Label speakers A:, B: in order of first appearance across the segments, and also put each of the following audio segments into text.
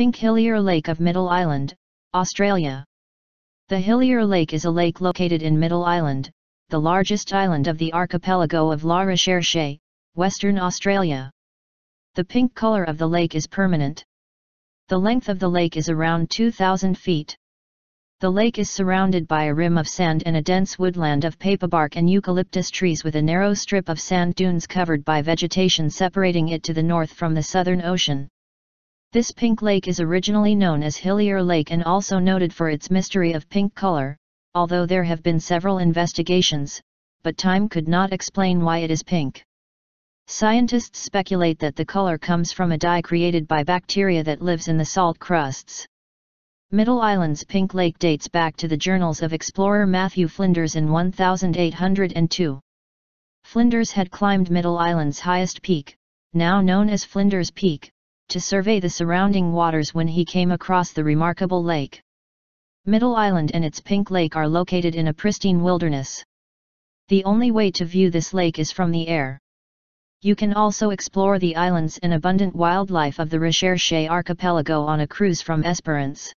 A: Pink Hillier Lake of Middle Island, Australia. The Hillier Lake is a lake located in Middle Island, the largest island of the archipelago of La Recherche, Western Australia. The pink color of the lake is permanent. The length of the lake is around 2,000 feet. The lake is surrounded by a rim of sand and a dense woodland of paperbark and eucalyptus trees with a narrow strip of sand dunes covered by vegetation separating it to the north from the Southern Ocean. This pink lake is originally known as Hillier Lake and also noted for its mystery of pink color, although there have been several investigations, but time could not explain why it is pink. Scientists speculate that the color comes from a dye created by bacteria that lives in the salt crusts. Middle Island's Pink Lake dates back to the journals of explorer Matthew Flinders in 1802. Flinders had climbed Middle Island's highest peak, now known as Flinders Peak, to survey the surrounding waters when he came across the remarkable lake. Middle Island and its Pink Lake are located in a pristine wilderness. The only way to view this lake is from the air. You can also explore the islands and abundant wildlife of the Recherche archipelago on a cruise from Esperance.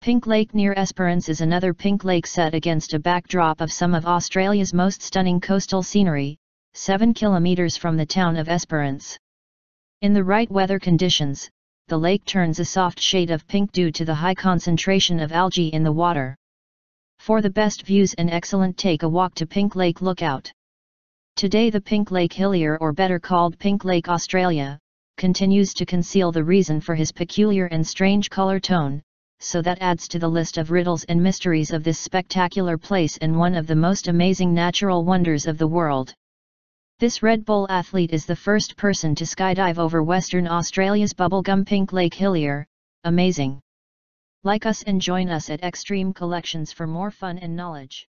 A: Pink Lake near Esperance is another pink lake set against a backdrop of some of Australia's most stunning coastal scenery, 7 kilometres from the town of Esperance. In the right weather conditions, the lake turns a soft shade of pink due to the high concentration of algae in the water. For the best views and excellent take a walk to Pink Lake Lookout. Today the Pink Lake Hillier or better called Pink Lake Australia, continues to conceal the reason for his peculiar and strange color tone, so that adds to the list of riddles and mysteries of this spectacular place and one of the most amazing natural wonders of the world. This Red Bull athlete is the first person to skydive over Western Australia's bubblegum Pink Lake Hillier, amazing. Like us and join us at Xtreme Collections for more fun and knowledge.